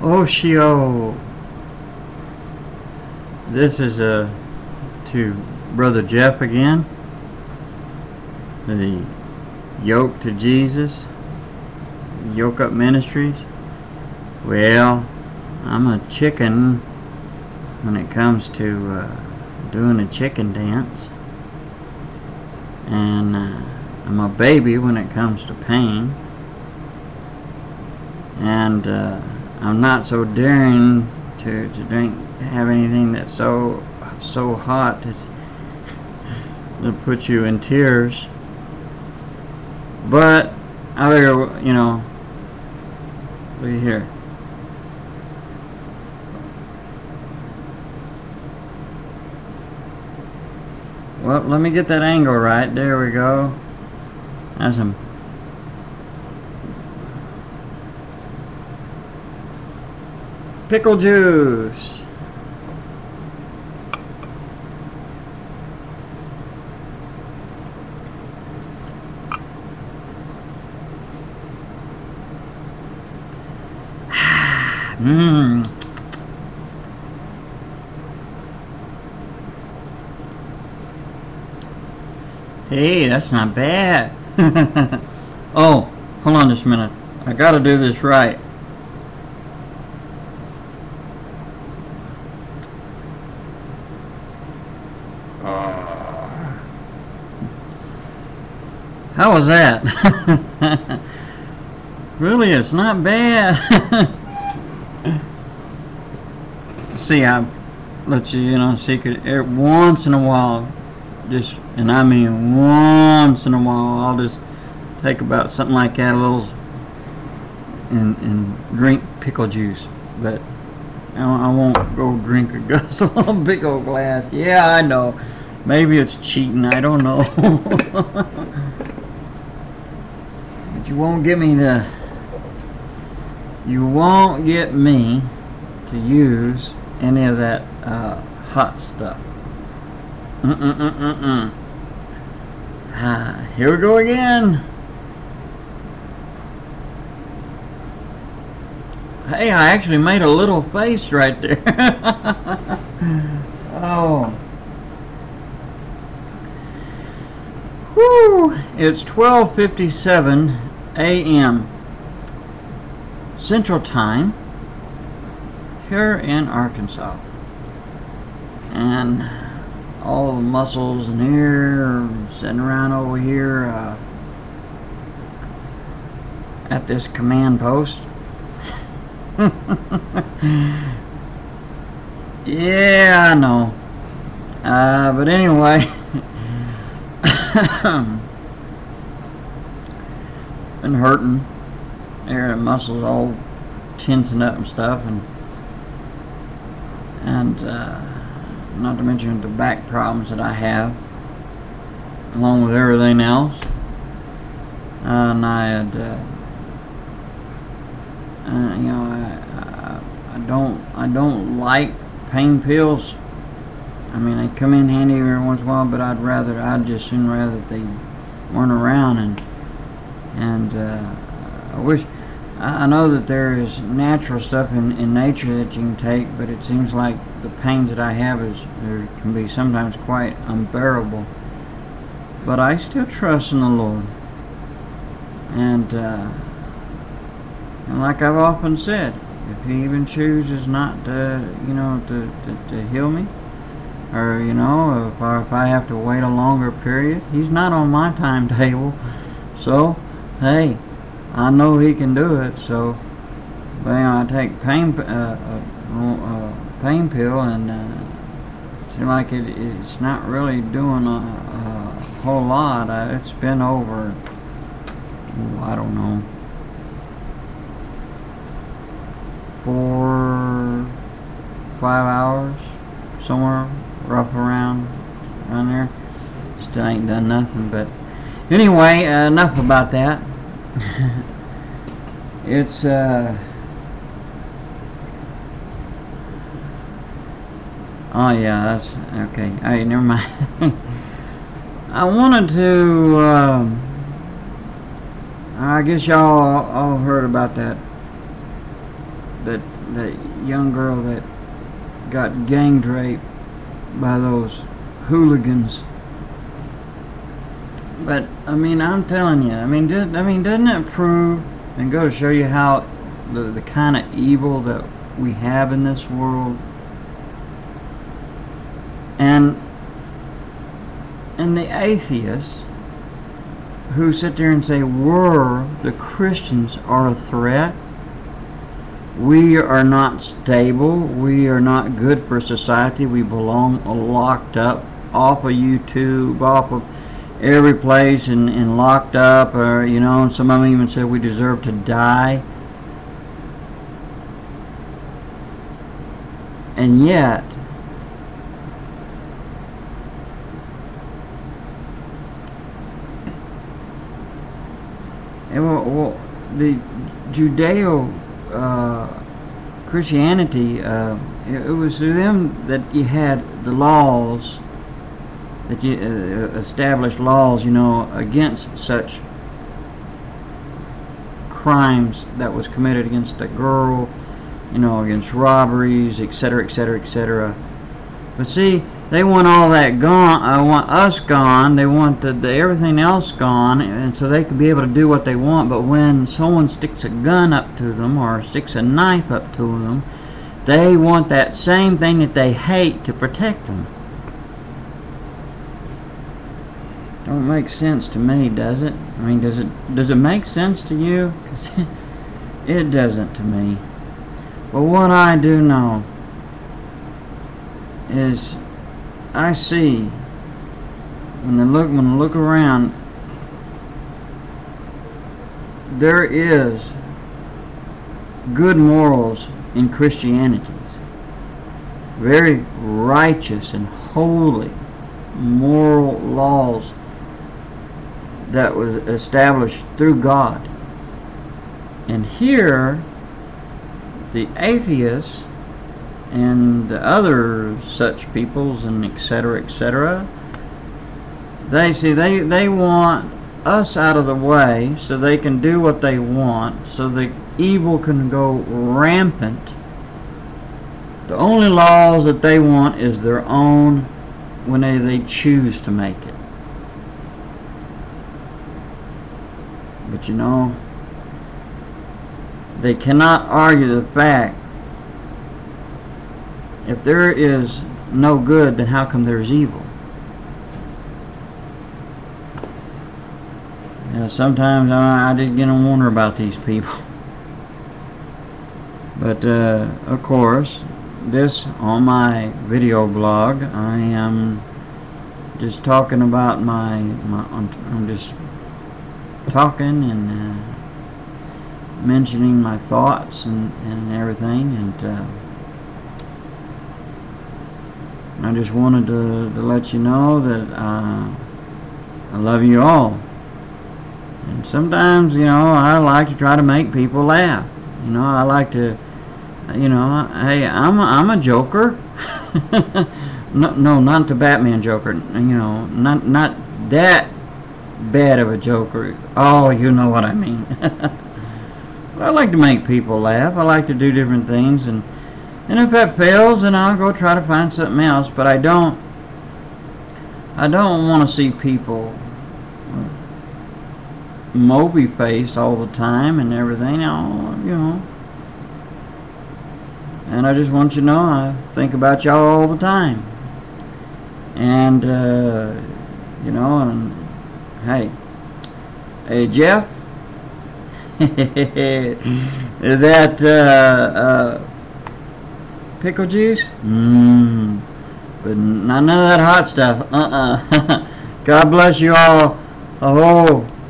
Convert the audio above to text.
Osiyo. This is uh, to Brother Jeff again. The Yoke to Jesus. Yoke Up Ministries. Well, I'm a chicken when it comes to uh, doing a chicken dance. And uh, I'm a baby when it comes to pain. And uh, I'm not so daring to, to drink, have anything that's so so hot that that puts you in tears. But I figure, you know, look here. Well, let me get that angle right. There we go. That's some pickle juice. Mmm. Hey, that's not bad. oh, hold on just a minute. I gotta do this right. How was that? really, it's not bad. See, I let you, you know, secret. Every, once in a while, just, and I mean once in a while, I'll just take about something like that, a little, and, and drink pickle juice. But I won't go drink a guzzle of a old glass. Yeah, I know. Maybe it's cheating. I don't know. But you won't get me to. You won't get me to use any of that uh, hot stuff. Mm-mm-mm-mm-mm. Ah, here we go again. Hey, I actually made a little face right there. oh. Whew. It's 12.57 a.m. Central Time here in Arkansas. And all the muscles in here sitting around over here uh, at this command post. yeah, I know. Uh, but anyway, been hurting. There, muscles all tensing up and stuff, and and uh, not to mention the back problems that I have, along with everything else. and I had, uh, uh, you know, I, I, I don't, I don't like pain pills. I mean, they come in handy every once in a while, but I'd rather, I'd just soon rather they weren't around and, and, uh, I wish, I know that there is natural stuff in, in nature that you can take, but it seems like the pain that I have is there can be sometimes quite unbearable. But I still trust in the Lord. And, uh, and like I've often said, if He even chooses not to, you know, to, to, to heal me, or you know, if I, if I have to wait a longer period, He's not on my timetable. So, hey, I know he can do it, so know, I take pain uh, uh, uh, pain pill and uh, seems like it, it's not really doing a, a whole lot. Uh, it's been over, oh, I don't know, four, five hours, somewhere rough around around there. Still ain't done nothing, but anyway, enough about that. it's uh oh yeah that's okay hey never mind I wanted to um, I guess y'all all heard about that that that young girl that got gang raped by those hooligans. But I mean, I'm telling you, I mean, did, I mean, doesn't it prove and go to show you how the the kind of evil that we have in this world? And and the atheists who sit there and say we're the Christians are a threat. We are not stable. We are not good for society. We belong locked up off of YouTube, off of every place and, and locked up or you know and some of them even said we deserve to die. And yet and well, well, the Judeo uh, Christianity uh, it, it was through them that you had the laws that you uh, establish laws, you know, against such crimes that was committed against the girl, you know, against robberies, etc., etc., etc. But see, they want all that gone. I uh, want us gone. They want the, the everything else gone, and so they can be able to do what they want. But when someone sticks a gun up to them or sticks a knife up to them, they want that same thing that they hate to protect them. Don't make sense to me, does it? I mean, does it does it make sense to you? it doesn't to me. But what I do know is I see when I look when I look around there is good morals in Christianity. Very righteous and holy moral laws that was established through God. And here, the atheists and the other such peoples and etc etc they see they they want us out of the way so they can do what they want so the evil can go rampant the only laws that they want is their own when they, they choose to make it But you know, they cannot argue the fact if there is no good, then how come there is evil? Sometimes I, I did get on wonder about these people. But, uh, of course, this on my video blog, I am just talking about my, my I'm, I'm just talking and uh, mentioning my thoughts and, and everything and uh, I just wanted to, to let you know that uh, I love you all. And sometimes you know I like to try to make people laugh. You know I like to you know hey I'm a, I'm a joker. No, no not the Batman Joker you know not not that bad of a joker. Oh, you know what I mean. I like to make people laugh. I like to do different things, and and if that fails, then I'll go try to find something else. But I don't. I don't want to see people moby face all the time and everything. Oh, you know. And I just want you to know I think about y'all all the time. And uh, you know, and Hey. Hey, Jeff? That, uh, uh, pickle juice? Mmm. But none of that hot stuff. Uh-uh. God bless you all. Oh.